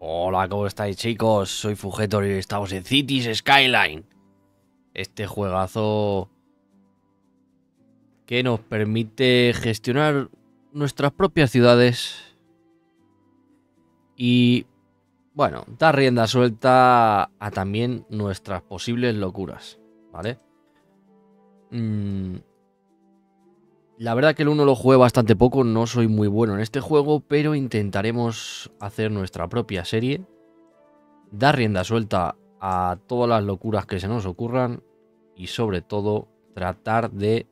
Hola, ¿cómo estáis chicos? Soy Fugetor y estamos en Cities Skyline. Este juegazo que nos permite gestionar nuestras propias ciudades y, bueno, dar rienda suelta a también nuestras posibles locuras, ¿vale? Mm, la verdad que el 1 lo jugué bastante poco, no soy muy bueno en este juego, pero intentaremos hacer nuestra propia serie, dar rienda suelta a todas las locuras que se nos ocurran y sobre todo tratar de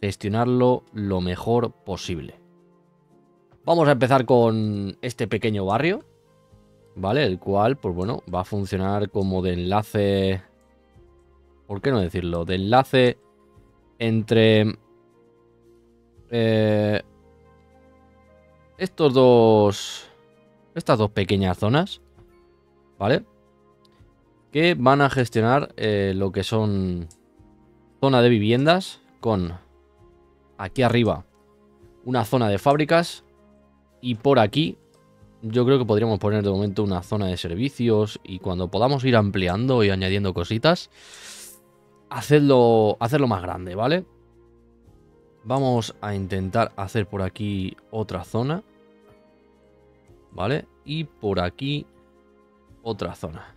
gestionarlo lo mejor posible. Vamos a empezar con este pequeño barrio, ¿vale? El cual, pues bueno, va a funcionar como de enlace... ¿Por qué no decirlo? De enlace entre eh, estos dos... Estas dos pequeñas zonas, ¿vale? Que van a gestionar eh, lo que son zona de viviendas con aquí arriba una zona de fábricas y por aquí yo creo que podríamos poner de momento una zona de servicios y cuando podamos ir ampliando y añadiendo cositas, hacerlo, hacerlo más grande, ¿vale? Vamos a intentar hacer por aquí otra zona. ¿Vale? Y por aquí otra zona.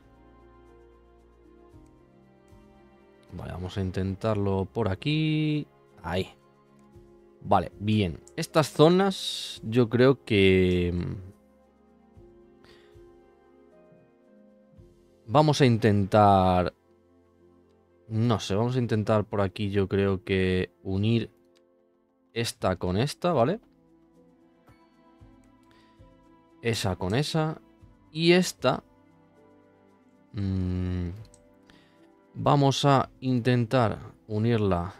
Vale, vamos a intentarlo por aquí. Ahí. Vale, bien. Estas zonas yo creo que... Mm, vamos a intentar... No sé, vamos a intentar por aquí yo creo que unir esta con esta, ¿vale? Esa con esa. Y esta... Mmm, vamos a intentar unirla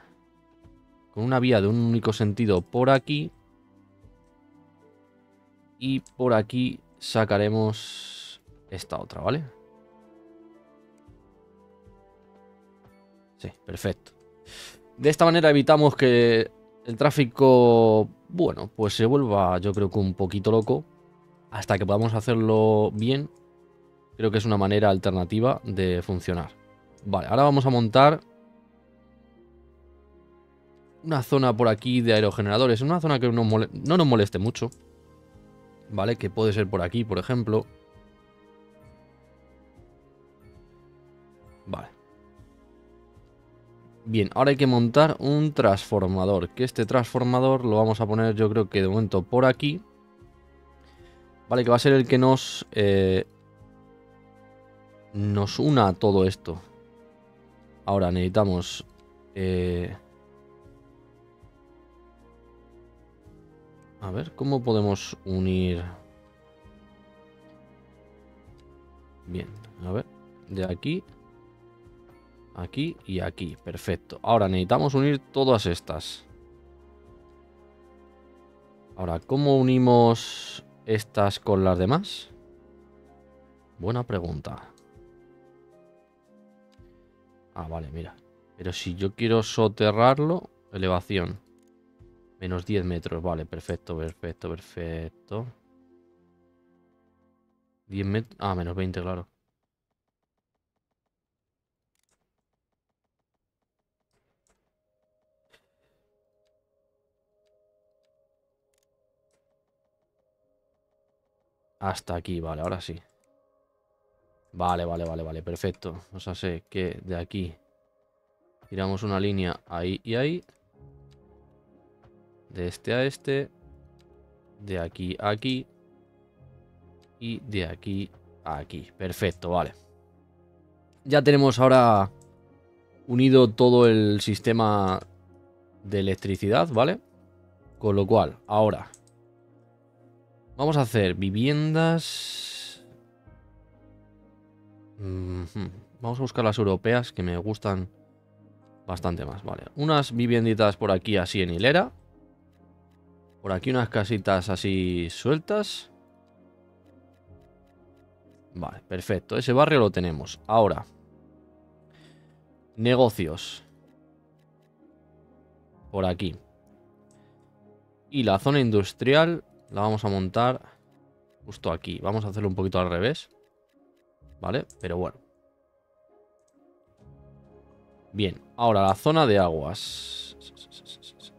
con una vía de un único sentido por aquí. Y por aquí sacaremos esta otra, ¿vale? Sí, perfecto. De esta manera evitamos que el tráfico, bueno, pues se vuelva yo creo que un poquito loco. Hasta que podamos hacerlo bien, creo que es una manera alternativa de funcionar. Vale, ahora vamos a montar una zona por aquí de aerogeneradores. Una zona que no, no nos moleste mucho. Vale, que puede ser por aquí, por ejemplo. Vale. Bien, ahora hay que montar un transformador. Que este transformador lo vamos a poner yo creo que de momento por aquí. Vale, que va a ser el que nos... Eh, nos una a todo esto. Ahora necesitamos... Eh, a ver, ¿cómo podemos unir...? Bien, a ver, de aquí Aquí y aquí. Perfecto. Ahora necesitamos unir todas estas. Ahora, ¿cómo unimos estas con las demás? Buena pregunta. Ah, vale, mira. Pero si yo quiero soterrarlo, elevación. Menos 10 metros. Vale, perfecto, perfecto, perfecto. 10 metros. Ah, menos 20, claro. Hasta aquí, vale, ahora sí. Vale, vale, vale, vale, perfecto. O sea, sé que de aquí tiramos una línea ahí y ahí. De este a este. De aquí a aquí. Y de aquí a aquí. Perfecto, vale. Ya tenemos ahora unido todo el sistema de electricidad, ¿vale? Con lo cual, ahora Vamos a hacer viviendas... Vamos a buscar las europeas que me gustan bastante más, vale. Unas vivienditas por aquí así en hilera. Por aquí unas casitas así sueltas. Vale, perfecto. Ese barrio lo tenemos. Ahora. Negocios. Por aquí. Y la zona industrial la vamos a montar Justo aquí. Vamos a hacerlo un poquito al revés. ¿Vale? Pero bueno. Bien, ahora la zona de aguas.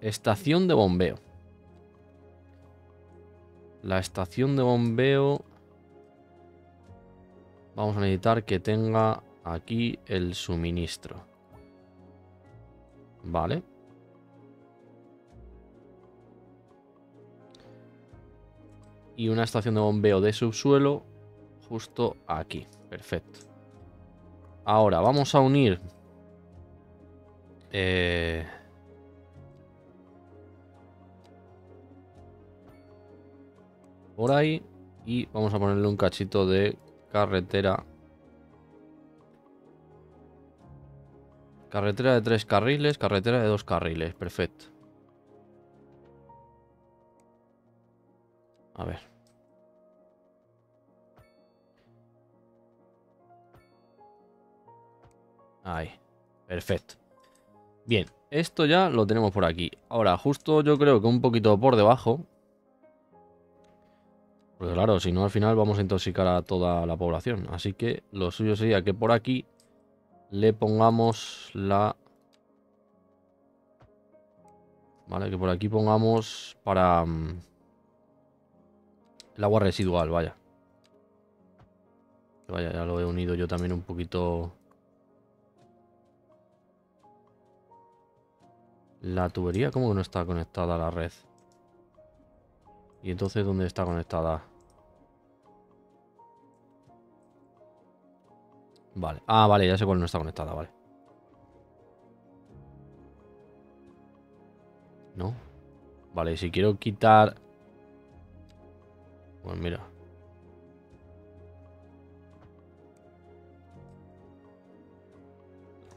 Estación de bombeo. La estación de bombeo... Vamos a necesitar que tenga aquí el suministro. Vale. Y una estación de bombeo de subsuelo justo aquí. Perfecto. Ahora vamos a unir... Eh... Por ahí. Y vamos a ponerle un cachito de carretera. Carretera de tres carriles, carretera de dos carriles. Perfecto. A ver. Ahí. Perfecto. Bien, esto ya lo tenemos por aquí. Ahora, justo yo creo que un poquito por debajo. Porque claro, si no al final vamos a intoxicar a toda la población. Así que lo suyo sería que por aquí le pongamos la... Vale, que por aquí pongamos para... El agua residual, vaya. Vaya, ya lo he unido yo también un poquito La tubería, ¿cómo que no está conectada a la red? ¿Y entonces dónde está conectada? Vale. Ah, vale, ya sé cuál no está conectada, vale. ¿No? Vale, si quiero quitar... Pues mira.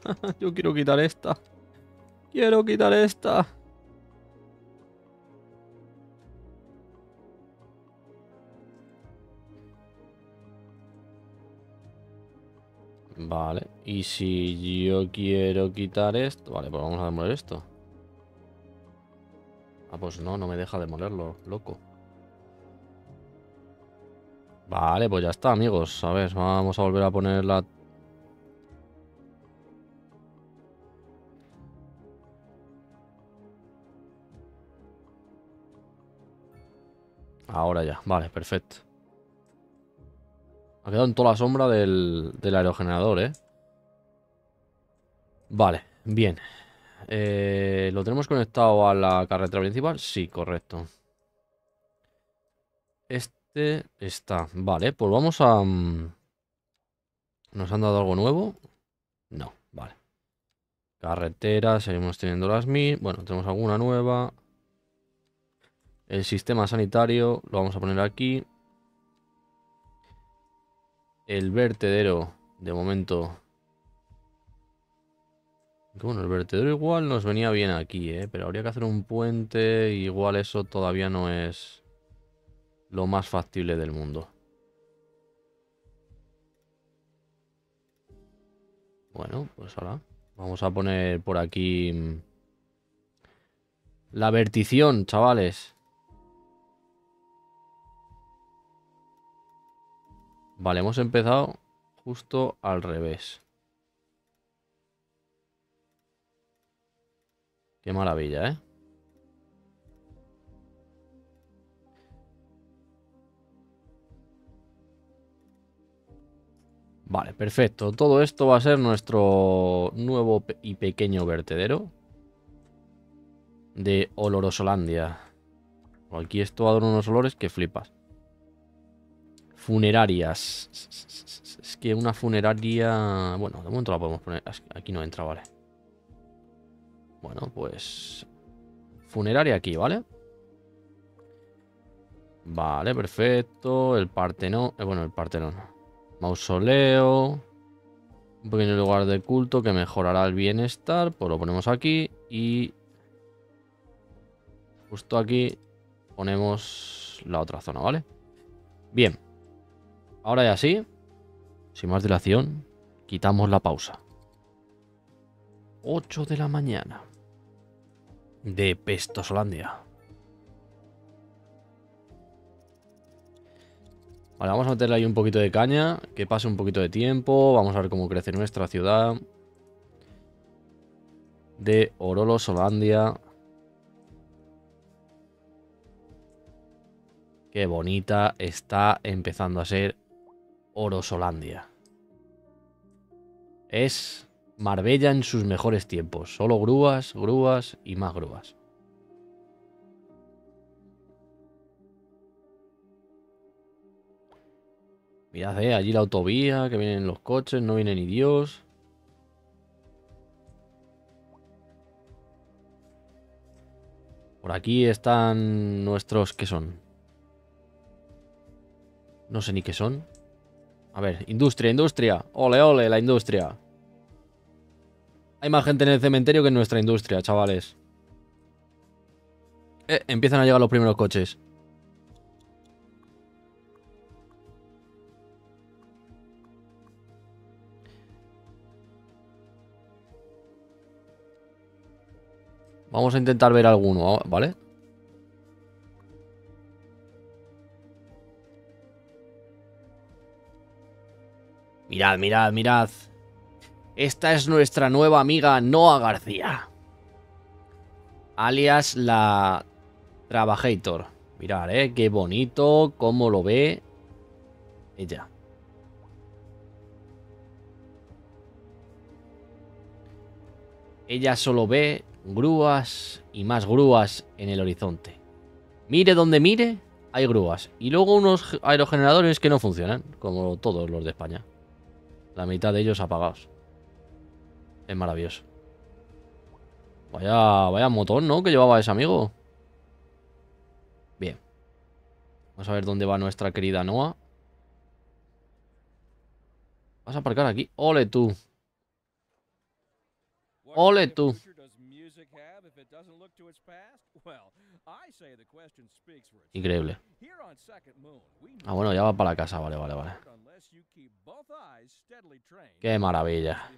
Yo quiero quitar esta. Quiero quitar esta. Vale, y si yo quiero quitar esto... Vale, pues vamos a demoler esto. Ah, pues no, no me deja demolerlo, loco. Vale, pues ya está, amigos. A ver, vamos a volver a poner la Ahora ya, vale, perfecto. Ha quedado en toda la sombra del, aerogenerador, ¿eh? Vale, bien. Eh, ¿Lo tenemos conectado a la carretera principal? Sí, correcto. Este está. Vale, pues vamos a... Mm, ¿Nos han dado algo nuevo? No, vale. Carretera, seguimos teniendo las mil. Bueno, tenemos alguna nueva. El sistema sanitario lo vamos a poner aquí. El vertedero, de momento... Bueno, el vertedero igual nos venía bien aquí, ¿eh? Pero habría que hacer un puente. Igual eso todavía no es lo más factible del mundo. Bueno, pues ahora vamos a poner por aquí mm, la vertición, chavales. Vale, hemos empezado justo al revés. Qué maravilla, ¿eh? Vale, perfecto. Todo esto va a ser nuestro nuevo y pequeño vertedero de Olorosolandia. Aquí esto va a dar unos olores que flipas. Funerarias. Es que una funeraria... Bueno, de momento la podemos poner... Aquí no entra, vale. Bueno, pues... Funeraria aquí, ¿vale? Vale, perfecto. El Partenón... Eh, bueno, el Partenón. Mausoleo. Un pequeño lugar de culto que mejorará el bienestar. Pues lo ponemos aquí. Y... Justo aquí ponemos la otra zona, ¿vale? Bien. Ahora ya sí, sin más dilación, quitamos la pausa. 8 de la mañana. De Pestosolandia. Vale, vamos a meterle ahí un poquito de caña, que pase un poquito de tiempo. Vamos a ver cómo crece nuestra ciudad. De Orolos, Holandia. Qué bonita está empezando a ser Orosolandia. Es Marbella en sus mejores tiempos. Solo grúas, grúas y más grúas. Mirad, eh, allí la autovía, que vienen los coches, no viene ni Dios. Por aquí están nuestros... ¿Qué son? No sé ni qué son. A ver, industria, industria. Ole, ole, la industria. Hay más gente en el cementerio que en nuestra industria, chavales. Eh, empiezan a llegar los primeros coches. Vamos a intentar ver alguno, ¿vale? Mirad, mirad, mirad. Esta es nuestra nueva amiga Noah García. Alias la Trabajator. Mirad, eh, qué bonito, cómo lo ve ella. Ella solo ve grúas y más grúas en el horizonte. Mire donde mire, hay grúas. Y luego unos aerogeneradores que no funcionan, como todos los de España. La mitad de ellos apagados. Es maravilloso. Vaya, vaya motor, ¿no? Que llevaba ese amigo. Bien. Vamos a ver dónde va nuestra querida Noah. Vas a aparcar aquí. Ole tú. Ole tú. Increíble. Ah, bueno, ya va para la casa. Vale, vale, vale. Qué maravilla.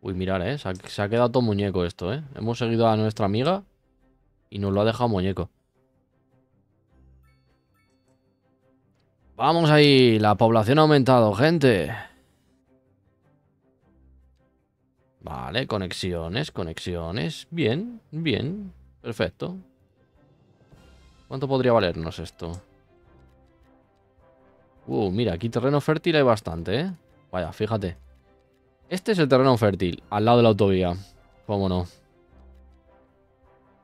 Uy, mirar, ¿eh? Se ha, se ha, quedado todo muñeco esto, ¿eh? Hemos seguido a nuestra amiga y nos lo ha dejado muñeco. Vamos ahí, la población ha aumentado, gente. Vale, conexiones, conexiones. Bien, bien. Perfecto. ¿Cuánto podría valernos esto? Uh, mira, aquí terreno fértil hay bastante, ¿eh? Vaya, fíjate. Este es el terreno fértil, al lado de la autovía. ¿Cómo no?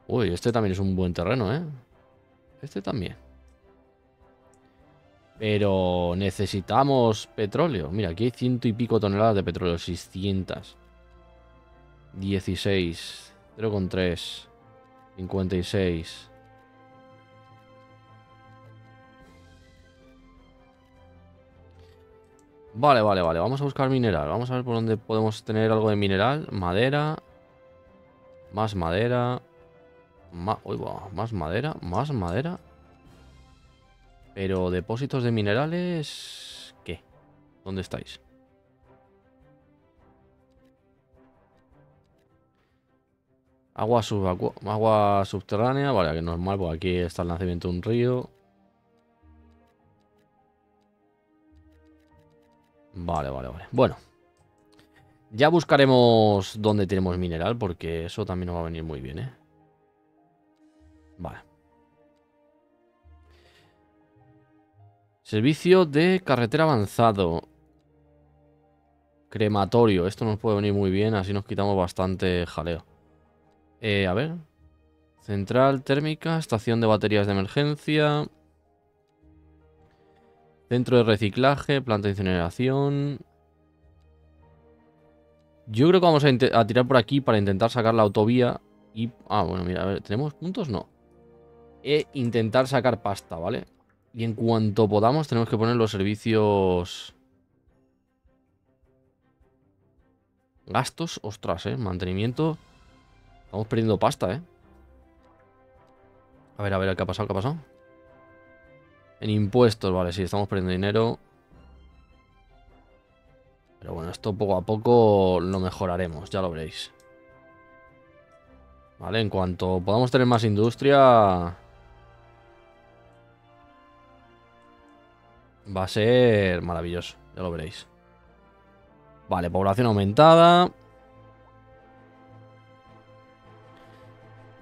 Uy, este también es un buen terreno, ¿eh? Este también. Pero necesitamos petróleo. Mira, aquí hay ciento y pico toneladas de petróleo. 600. 16. 0,3. 56. Vale, vale, vale. Vamos a buscar mineral. Vamos a ver por dónde podemos tener algo de mineral. Madera. Más madera. más madera. Más madera. Pero depósitos de minerales... ¿Qué? ¿Dónde estáis? Agua, agua subterránea, vale, que normal, porque aquí está el nacimiento de un río. Vale, vale, vale. Bueno. Ya buscaremos dónde tenemos mineral, porque eso también nos va a venir muy bien, ¿eh? Vale. Servicio de carretera avanzado. Crematorio. Esto nos puede venir muy bien, así nos quitamos bastante jaleo. Eh, a ver. Central térmica, estación de baterías de emergencia. Centro de reciclaje, planta de incineración. Yo creo que vamos a, tirar por aquí para intentar sacar la autovía. Y. Ah, bueno, mira, a ver, ¿tenemos puntos? No. E intentar sacar pasta, ¿vale? Y en cuanto podamos, tenemos que poner los servicios. Gastos, ostras, ¿eh? Mantenimiento. Estamos perdiendo pasta, ¿eh? A ver, a ver, ¿qué ha pasado? ¿Qué ha pasado? En impuestos, vale, sí, estamos perdiendo dinero. Pero bueno, esto poco a poco lo mejoraremos, ya lo veréis. Vale, en cuanto podamos tener más industria... Va a ser maravilloso, ya lo veréis. Vale, población aumentada.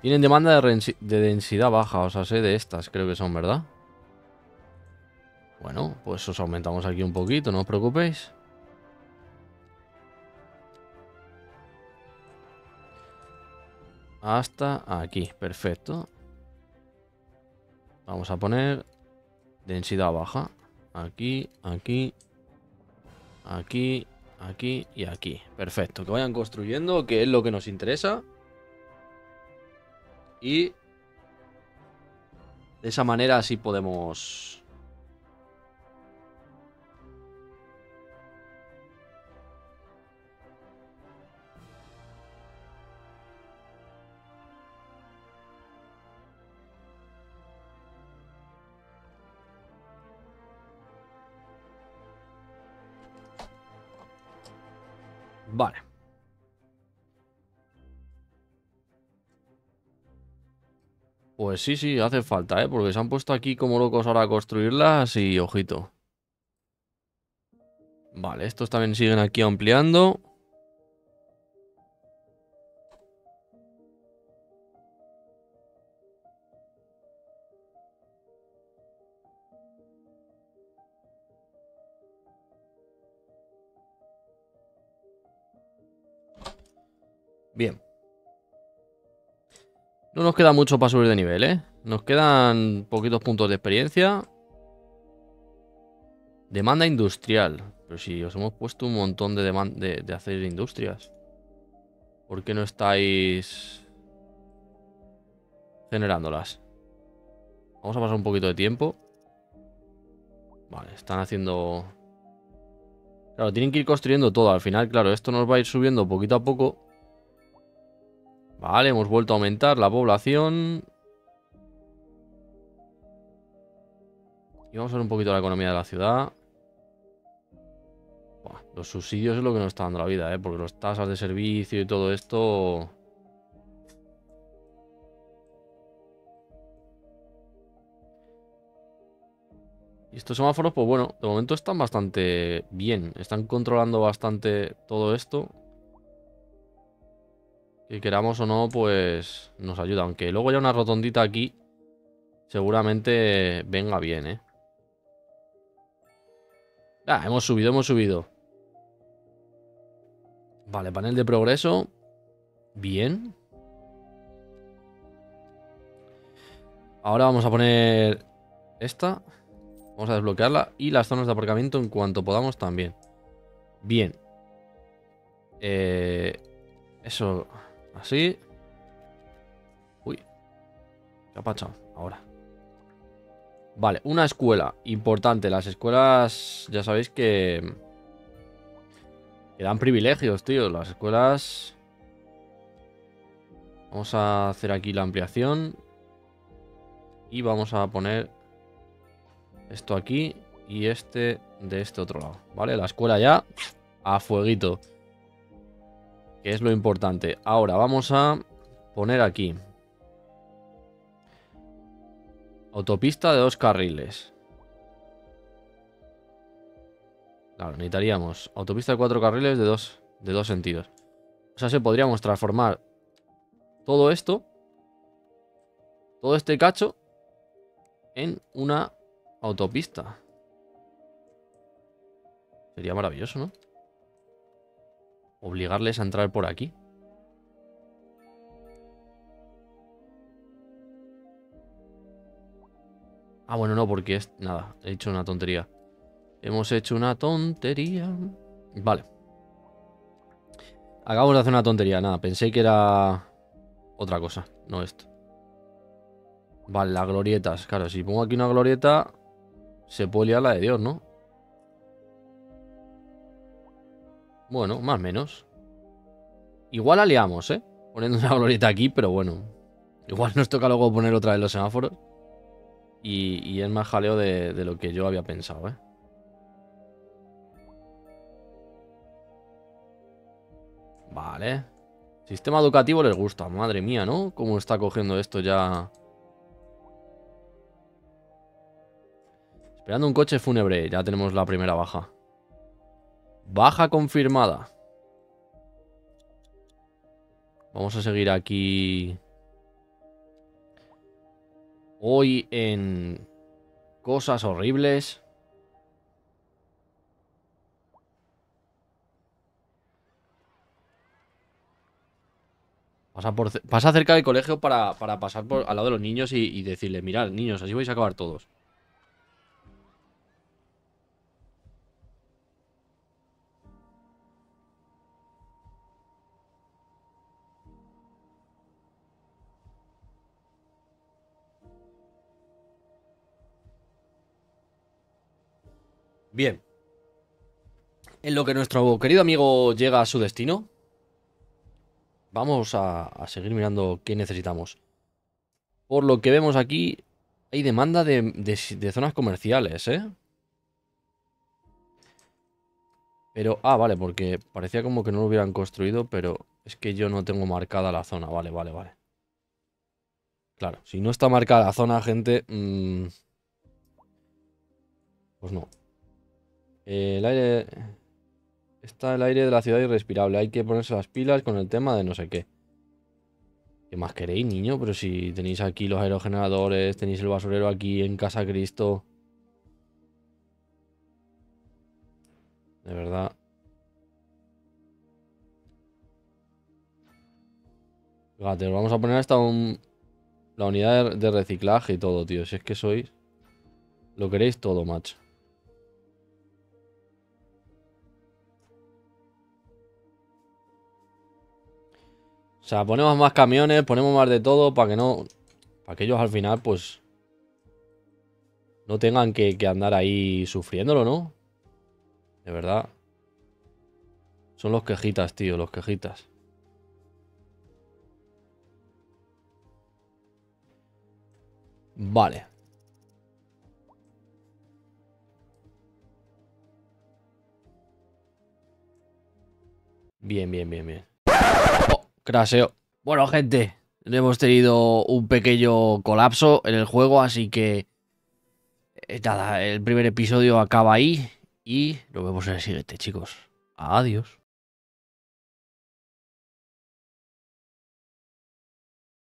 Tienen demanda de, de densidad baja, o sea, sé de estas, creo que son, ¿verdad? Bueno, pues os aumentamos aquí un poquito, no os preocupéis. Hasta aquí, perfecto. Vamos a poner densidad baja. Aquí, aquí, aquí, aquí y aquí. Perfecto, que vayan construyendo, que es lo que nos interesa. Y de esa manera así podemos Vale. Pues sí, sí, hace falta, ¿eh? Porque se han puesto aquí como locos ahora a construirlas y ojito. Vale, estos también siguen aquí ampliando. Bien. No nos queda mucho para subir de nivel, ¿eh? Nos quedan poquitos puntos de experiencia. Demanda industrial. Pero si os hemos puesto un montón de, de, de hacer industrias. ¿Por qué no estáis generándolas? Vamos a pasar un poquito de tiempo. Vale, están haciendo... Claro, tienen que ir construyendo todo. Al final, claro, esto nos va a ir subiendo poquito a poco. Vale, hemos vuelto a aumentar la población. Y vamos a ver un poquito la economía de la ciudad. los subsidios es lo que nos está dando la vida, ¿eh? Porque las tasas de servicio y todo esto... Y estos semáforos, pues bueno, de momento están bastante bien. Están controlando bastante todo esto. Que queramos o no, pues nos ayuda. Aunque luego ya una rotondita aquí seguramente venga bien, ¿eh? Ah, hemos subido, hemos subido. Vale, panel de progreso. Bien. Ahora vamos a poner esta. Vamos a desbloquearla. Y las zonas de aparcamiento en cuanto podamos también. Bien. Eh, eso Así. Uy. ¿Qué ha? Ahora. Vale, una escuela. Importante. Las escuelas, ya sabéis que... Que dan privilegios, tío. Las escuelas... Vamos a hacer aquí la ampliación. Y vamos a poner esto aquí y este de este otro lado. ¿Vale? La escuela ya a fueguito que es lo importante. Ahora vamos a poner aquí. Autopista de dos carriles. Claro, necesitaríamos autopista de cuatro carriles de dos, de dos sentidos. O sea, se podríamos transformar todo esto, todo este cacho, en una autopista. Sería maravilloso, ¿no? Obligarles a entrar por aquí. Ah, bueno, no, porque es... Nada, he hecho una tontería. Hemos hecho una tontería. Vale. Acabamos de hacer una tontería. Nada, pensé que era otra cosa, no esto. Vale, las glorietas. Claro, si pongo aquí una glorieta, se puede liar la de Dios, ¿no? Bueno, más o menos. Igual aliamos, ¿eh? Poniendo una glorieta aquí, pero bueno. Igual nos toca luego poner otra vez los semáforos. Y, es más jaleo de, de lo que yo había pensado, ¿eh? Vale. Sistema educativo les gusta. Madre mía, ¿no? Cómo está cogiendo esto ya... Esperando un coche fúnebre. Ya tenemos la primera baja. Baja confirmada. Vamos a seguir aquí. Hoy en cosas horribles. Pasa, cerca del colegio para, pasar por, al lado de los niños y, y decirle, mirad, niños, así vais a acabar todos. Bien. En lo que nuestro querido amigo llega a su destino, vamos a, seguir mirando qué necesitamos. Por lo que vemos aquí, hay demanda de, zonas comerciales, ¿eh? Pero, ah, vale, porque parecía como que no lo hubieran construido, pero es que yo no tengo marcada la zona. Vale, vale, vale. Claro, si no está marcada la zona, gente... Mm, pues no. El aire... Está el aire de la ciudad irrespirable. Hay que ponerse las pilas con el tema de no sé qué. ¿Qué más queréis, niño? Pero si tenéis aquí los aerogeneradores, tenéis el basurero aquí en Casa Cristo. De verdad. Fíjate, vamos a poner hasta un... La unidad de reciclaje y todo, tío. Si es que sois... Lo queréis todo, macho. O sea, ponemos más camiones, ponemos más de todo para que no... Para que ellos al final, pues... No tengan que, andar ahí sufriéndolo, ¿no? De verdad. Son los quejitas, tío, los quejitas. Vale. Bien, bien, bien, bien. Craseo. Bueno, gente, hemos tenido un pequeño colapso en el juego, así que eh, nada, el primer episodio acaba ahí y nos vemos en el siguiente, chicos. Adiós.